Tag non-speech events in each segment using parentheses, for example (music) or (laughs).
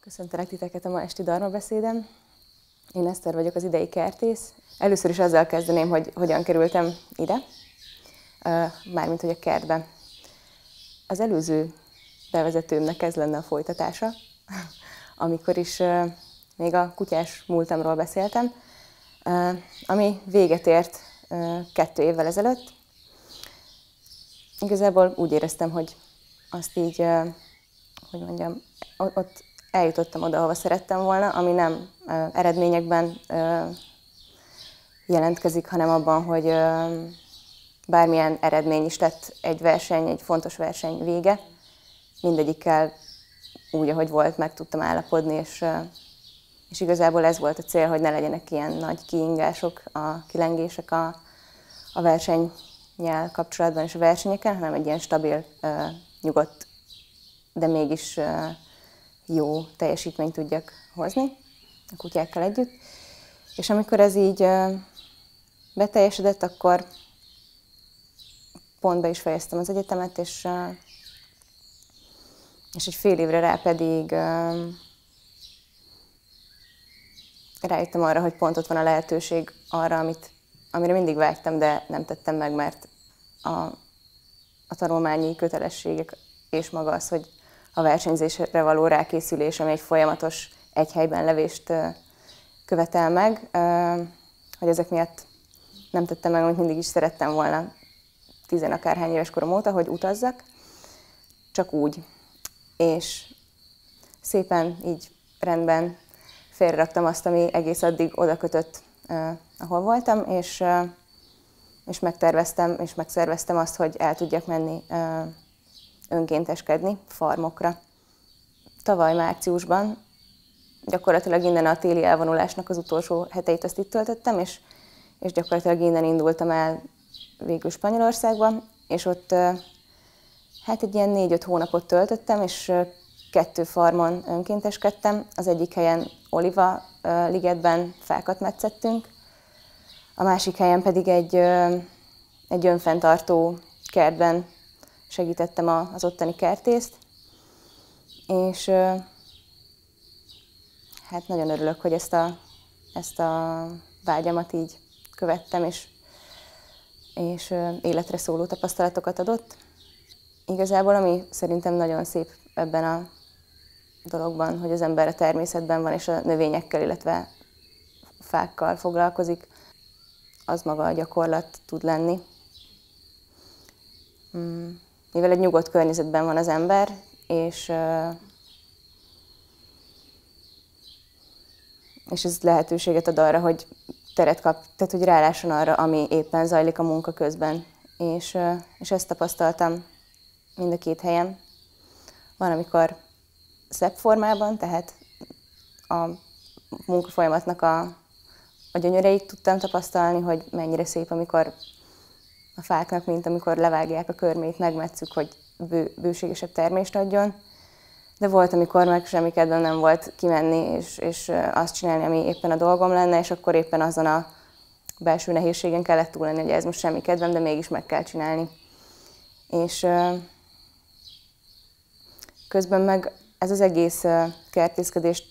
Köszöntelek titeket a ma esti Darma beszédem. Én Eszter vagyok, az idei kertész. Először is azzal kezdeném, hogy hogyan kerültem ide, mármint hogy a kertbe. Az előző bevezetőmnek ez lenne a folytatása, (laughs) amikor is még a kutyás múltamról beszéltem, ami véget ért kettő évvel ezelőtt. Igazából úgy éreztem, hogy azt így, hogy mondjam, ott eljutottam oda, ahova szerettem volna, ami nem eredményekben jelentkezik, hanem abban, hogy bármilyen eredmény is tett egy verseny, egy fontos verseny vége, mindegyikkel úgy, ahogy volt, meg tudtam állapodni, és, és igazából ez volt a cél, hogy ne legyenek ilyen nagy kiingások, a kilengések a, a versenynyel kapcsolatban és a versenyeken, hanem egy ilyen stabil, nyugodt, de mégis jó teljesítményt tudjak hozni a kutyákkal együtt. És amikor ez így beteljesedett, akkor pont be is fejeztem az egyetemet, és, és egy fél évre rá pedig rájöttem arra, hogy pont ott van a lehetőség arra, amit, amire mindig vágytam, de nem tettem meg, mert a, a tanulmányi kötelességek és maga az, hogy a versenyzésre való rákészülés, ami egy folyamatos egy helyben levést követel meg, hogy ezek miatt nem tettem meg, amit mindig is szerettem volna tizen akárhány éves korom óta, hogy utazzak, csak úgy. És szépen így rendben félreraktam azt, ami egész addig oda kötött, ahol voltam, és, és megterveztem, és megszerveztem azt, hogy el tudjak menni önkénteskedni farmokra. Tavaly márciusban gyakorlatilag innen a téli elvonulásnak az utolsó heteit azt itt töltöttem, és, és gyakorlatilag innen indultam el végül Spanyolországba, és ott hát egy ilyen négy-öt hónapot töltöttem, és kettő farmon önkénteskedtem. Az egyik helyen Oliva ligetben fákat metszettünk, a másik helyen pedig egy, egy önfenntartó kertben segítettem az ottani kertészt, és hát nagyon örülök, hogy ezt a, ezt a vágyamat így követtem, és, és életre szóló tapasztalatokat adott. Igazából, ami szerintem nagyon szép ebben a dologban, hogy az ember a természetben van, és a növényekkel, illetve fákkal foglalkozik, az maga a gyakorlat tud lenni. Mm mivel egy nyugodt környezetben van az ember, és, és ez lehetőséget ad arra, hogy teret kap, tehát hogy rálásson arra, ami éppen zajlik a munka közben. És, és ezt tapasztaltam mind a két helyen. Van, amikor szebb formában, tehát a munkafolyamatnak a, a gyönyöreit tudtam tapasztalni, hogy mennyire szép, amikor a fáknak, mint amikor levágják a körmét, megmetszük, hogy bő, bőségesebb termést adjon. De volt, amikor meg semmi kedvem nem volt kimenni, és, és azt csinálni, ami éppen a dolgom lenne, és akkor éppen azon a belső nehézségen kellett túl hogy ez most semmi kedvem, de mégis meg kell csinálni. És közben meg ez az egész kertészkedés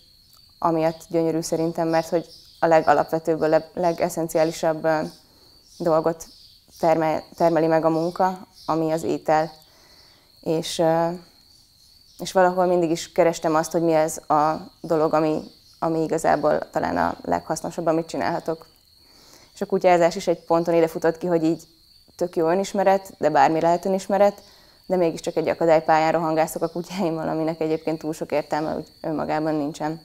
amiatt gyönyörű szerintem, mert hogy a legalapvetőbb, a legeszenciálisabb dolgot termel, termeli meg a munka, ami az étel. És, és valahol mindig is kerestem azt, hogy mi ez a dolog, ami, ami igazából talán a leghasznosabb, amit csinálhatok. És a kutyázás is egy ponton ide futott ki, hogy így tök jó önismeret, de bármi lehet önismeret, de mégiscsak egy akadálypályán rohangászok a kutyáimmal, aminek egyébként túl sok értelme úgy önmagában nincsen.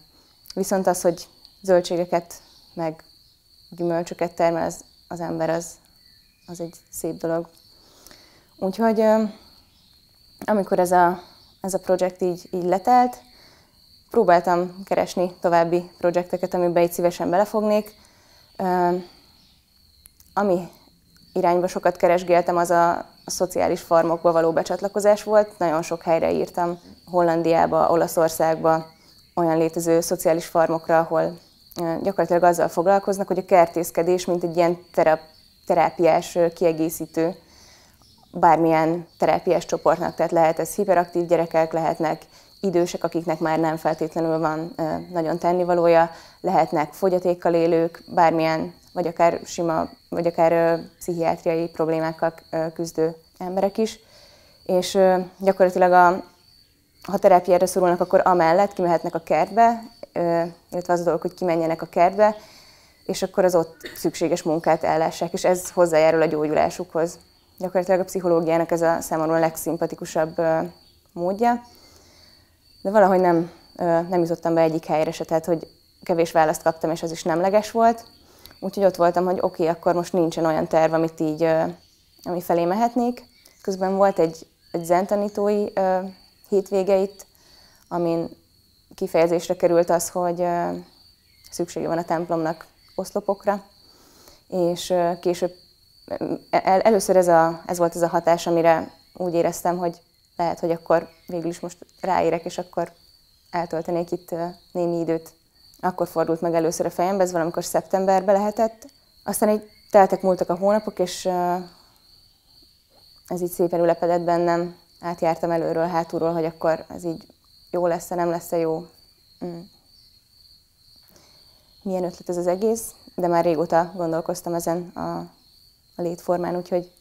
Viszont az, hogy zöldségeket, meg gyümölcsöket termel az, az ember, az, az egy szép dolog. Úgyhogy amikor ez a, ez a projekt így, így letelt, próbáltam keresni további projekteket, amiben így szívesen belefognék. Ami irányba sokat keresgéltem, az a, a szociális farmokba való becsatlakozás volt. Nagyon sok helyre írtam, Hollandiába, Olaszországba, olyan létező szociális farmokra, ahol gyakorlatilag azzal foglalkoznak, hogy a kertészkedés, mint egy ilyen terap, terápiás kiegészítő bármilyen terápiás csoportnak, tehát lehet ez hiperaktív gyerekek, lehetnek idősek, akiknek már nem feltétlenül van nagyon tennivalója, lehetnek fogyatékkal élők, bármilyen, vagy akár sima, vagy akár pszichiátriai problémákkal küzdő emberek is. És gyakorlatilag a, ha terápiára szorulnak, akkor amellett kimehetnek a kertbe, illetve az a dolog, hogy kimenjenek a kertbe, és akkor az ott szükséges munkát ellássák, és ez hozzájárul a gyógyulásukhoz. Gyakorlatilag a pszichológiának ez a számomra a legszimpatikusabb módja, de valahogy nem, nem jutottam be egyik helyre se, tehát hogy kevés választ kaptam, és az is nemleges volt. Úgyhogy ott voltam, hogy oké, okay, akkor most nincsen olyan terv, amit így, ami felé mehetnék. Közben volt egy, egy zentanítói hétvége amin kifejezésre került az, hogy szüksége van a templomnak oszlopokra, és később el, először ez, a, ez volt ez a hatás, amire úgy éreztem, hogy lehet, hogy akkor végül is most ráérek, és akkor eltöltenék itt némi időt. Akkor fordult meg először a fejembe, ez valamikor szeptemberben lehetett. Aztán így teltek, múltak a hónapok, és ez így szépen ülepedett bennem. Átjártam előről, hátulról, hogy akkor ez így jó lesz-e, nem lesz-e jó. Milyen ötlet ez az egész, de már régóta gondolkoztam ezen a, a létformán, úgyhogy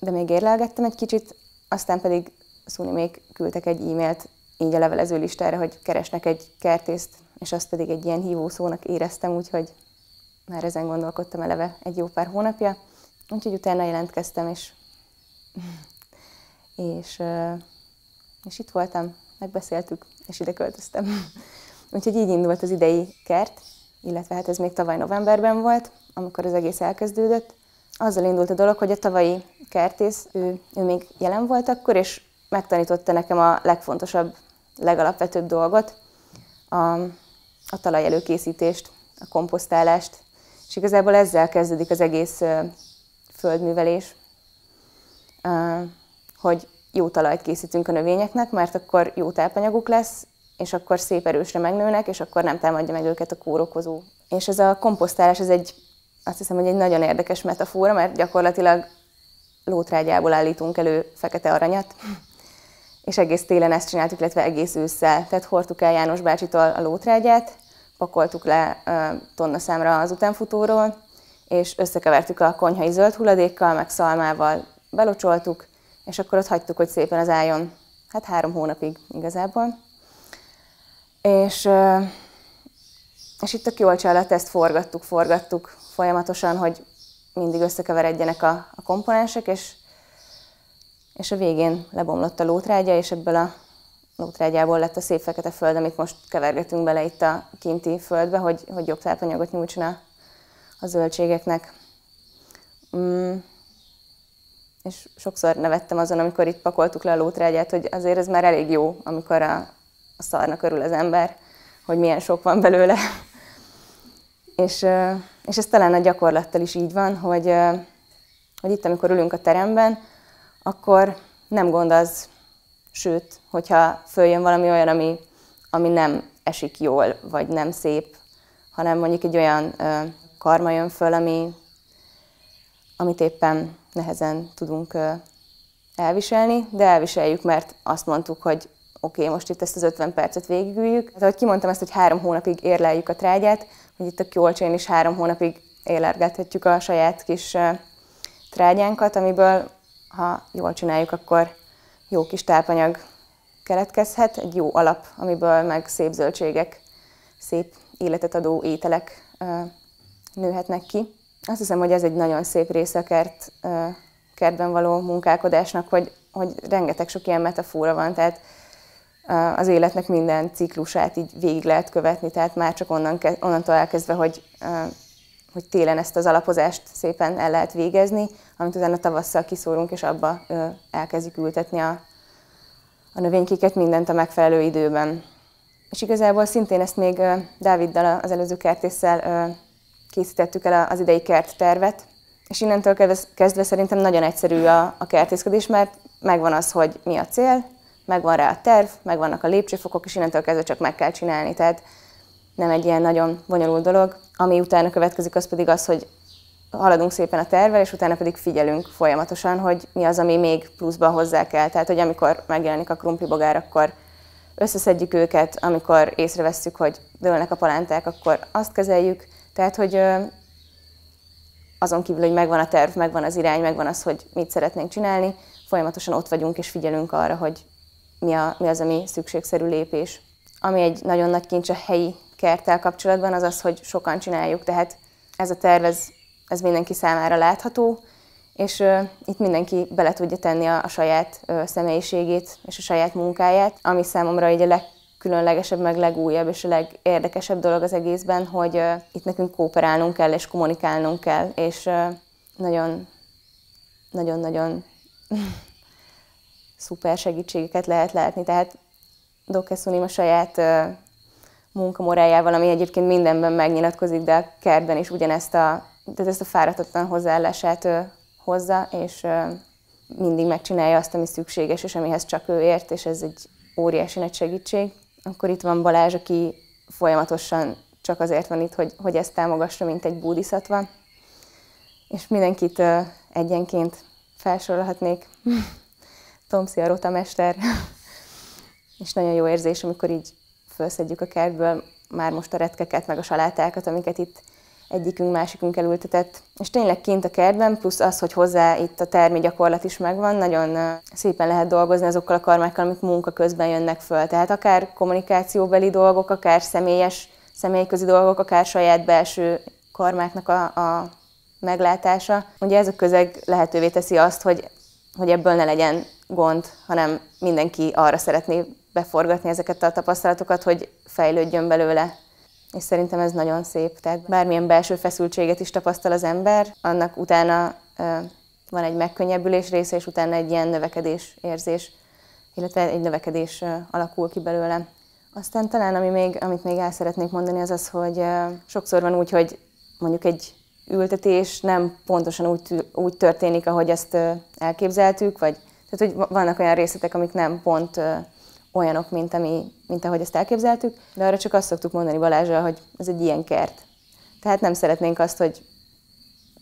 de még érlelgettem egy kicsit, aztán pedig Szuni még küldtek egy e-mailt így a levelező listára, hogy keresnek egy kertészt, és azt pedig egy ilyen hívó szónak éreztem, úgyhogy már ezen gondolkodtam eleve egy jó pár hónapja. Úgyhogy utána jelentkeztem, és, és, és itt voltam, megbeszéltük, és ide költöztem. Úgyhogy így indult az idei kert, illetve hát ez még tavaly novemberben volt, amikor az egész elkezdődött. Azzal indult a dolog, hogy a tavalyi kertész, ő, ő még jelen volt akkor, és megtanította nekem a legfontosabb, legalapvetőbb dolgot, a, a talaj előkészítést, a komposztálást, és igazából ezzel kezdődik az egész földművelés, hogy jó talajt készítünk a növényeknek, mert akkor jó tápanyaguk lesz, és akkor szép erősre megnőnek, és akkor nem támadja meg őket a kórokozó. És ez a komposztálás, ez egy, azt hiszem, hogy egy nagyon érdekes metafora, mert gyakorlatilag lótrágyából állítunk elő fekete aranyat, és egész télen ezt csináltuk, illetve egész ősszel. Tehát hordtuk el János bácsitól a lótrágyát, pakoltuk le tonna számra az utánfutóról, és összekevertük a konyhai zöld hulladékkal, meg szalmával, belocsoltuk, és akkor ott hagytuk, hogy szépen az álljon, hát három hónapig igazából. És, és itt a kiolcsa alatt ezt forgattuk, forgattuk folyamatosan, hogy mindig összekeveredjenek a, a komponensek, és, és a végén lebomlott a lótrágya, és ebből a lótrágyából lett a szép fekete föld, amit most kevergetünk bele itt a kinti földbe, hogy, hogy jobb tápanyagot nyújtson a, a zöldségeknek. Mm. És sokszor nevettem azon, amikor itt pakoltuk le a lótrágyát, hogy azért ez már elég jó, amikor a, a szarnak örül az ember, hogy milyen sok van belőle. és, és ez talán a gyakorlattal is így van, hogy, hogy itt, amikor ülünk a teremben, akkor nem gond az, sőt, hogyha följön valami olyan, ami, ami nem esik jól, vagy nem szép, hanem mondjuk egy olyan karma jön föl, ami, amit éppen nehezen tudunk elviselni, de elviseljük, mert azt mondtuk, hogy oké, okay, most itt ezt az 50 percet végigüljük. Hát, ahogy kimondtam ezt, hogy három hónapig érleljük a trágyát, hogy itt a Kjolcsain is három hónapig élergethetjük a saját kis trágyánkat, amiből, ha jól csináljuk, akkor jó kis tápanyag keletkezhet, egy jó alap, amiből meg szép zöldségek, szép életet adó ételek nőhetnek ki. Azt hiszem, hogy ez egy nagyon szép része a kert, kertben való munkálkodásnak, hogy, hogy rengeteg sok ilyen metafora van, tehát az életnek minden ciklusát így végig lehet követni, tehát már csak onnan, onnantól elkezdve, hogy, hogy télen ezt az alapozást szépen el lehet végezni, amit utána tavasszal kiszórunk, és abba elkezdjük ültetni a, a növénykéket mindent a megfelelő időben. És igazából szintén ezt még Dáviddal, az előző kertésszel készítettük el az idei kert tervet, és innentől kezdve szerintem nagyon egyszerű a, a kertészkedés, mert megvan az, hogy mi a cél, megvan rá a terv, megvannak a lépcsőfokok, és innentől kezdve csak meg kell csinálni. Tehát nem egy ilyen nagyon bonyolult dolog. Ami utána következik, az pedig az, hogy haladunk szépen a tervvel, és utána pedig figyelünk folyamatosan, hogy mi az, ami még pluszban hozzá kell. Tehát, hogy amikor megjelenik a krumplibogár, akkor összeszedjük őket, amikor észrevesszük, hogy dőlnek a palánták, akkor azt kezeljük. Tehát, hogy azon kívül, hogy megvan a terv, megvan az irány, megvan az, hogy mit szeretnénk csinálni, folyamatosan ott vagyunk és figyelünk arra, hogy mi, a, mi az, ami szükségszerű lépés. Ami egy nagyon nagy kincs a helyi kerttel kapcsolatban, az az, hogy sokan csináljuk, tehát ez a terv, ez, ez mindenki számára látható, és uh, itt mindenki bele tudja tenni a, a saját uh, személyiségét és a saját munkáját, ami számomra így a legkülönlegesebb, meg legújabb és a legérdekesebb dolog az egészben, hogy uh, itt nekünk kooperálnunk kell és kommunikálnunk kell, és uh, nagyon, nagyon-nagyon szuper segítségeket lehet látni. Tehát Dokesunim a saját munkamorájával, ami egyébként mindenben megnyilatkozik, de a kertben is ugyanezt a, tehát ezt a fáradhatatlan hozzáállását hozza, és mindig megcsinálja azt, ami szükséges, és amihez csak ő ért, és ez egy óriási nagy segítség. Akkor itt van Balázs, aki folyamatosan csak azért van itt, hogy, hogy ezt támogassa, mint egy búdiszatva. És mindenkit egyenként felsorolhatnék. Tomszi a rotamester. (laughs) és nagyon jó érzés, amikor így felszedjük a kertből már most a retkeket, meg a salátákat, amiket itt egyikünk, másikunk elültetett. És tényleg kint a kertben, plusz az, hogy hozzá itt a termi gyakorlat is megvan, nagyon szépen lehet dolgozni azokkal a karmákkal, amik munka közben jönnek föl. Tehát akár kommunikációbeli dolgok, akár személyes, személyközi dolgok, akár saját belső karmáknak a, a meglátása. Ugye ez a közeg lehetővé teszi azt, hogy, hogy ebből ne legyen gond, hanem mindenki arra szeretné beforgatni ezeket a tapasztalatokat, hogy fejlődjön belőle és szerintem ez nagyon szép. Tehát bármilyen belső feszültséget is tapasztal az ember, annak utána van egy megkönnyebbülés része, és utána egy ilyen növekedés érzés, illetve egy növekedés alakul ki belőle. Aztán talán, ami még, amit még el szeretnék mondani, az az, hogy sokszor van úgy, hogy mondjuk egy ültetés nem pontosan úgy, úgy történik, ahogy ezt elképzeltük, vagy tehát, hogy vannak olyan részletek, amik nem pont olyanok, mint, ami, mint ahogy ezt elképzeltük, de arra csak azt szoktuk mondani Balázsra, hogy ez egy ilyen kert. Tehát nem szeretnénk azt, hogy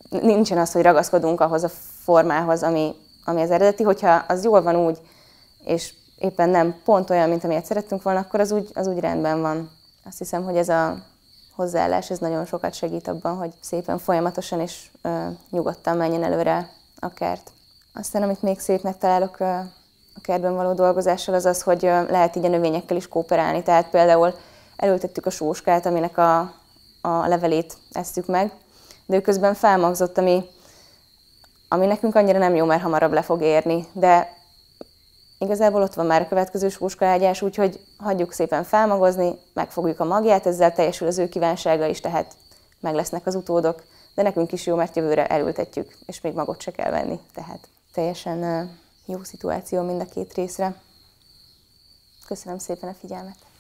nincsen az, hogy ragaszkodunk ahhoz a formához, ami, ami az eredeti, hogyha az jól van úgy, és éppen nem pont olyan, mint amilyet szerettünk volna, akkor az úgy, az úgy rendben van. Azt hiszem, hogy ez a hozzáállás ez nagyon sokat segít abban, hogy szépen folyamatosan és ö, nyugodtan menjen előre a kert. Aztán, amit még szépnek találok ö, a kertben való dolgozással az az, hogy lehet így a növényekkel is kooperálni. Tehát például elültettük a sóskát, aminek a, a levelét esztük meg, de ő közben felmagzott, ami, ami nekünk annyira nem jó, mert hamarabb le fog érni. De igazából ott van már a következő sóskaágyás, úgyhogy hagyjuk szépen felmagozni, megfogjuk a magját, ezzel teljesül az ő kívánsága is, tehát meg lesznek az utódok, de nekünk is jó, mert jövőre elültetjük, és még magot se kell venni, tehát teljesen jó szituáció mind a két részre. Köszönöm szépen a figyelmet!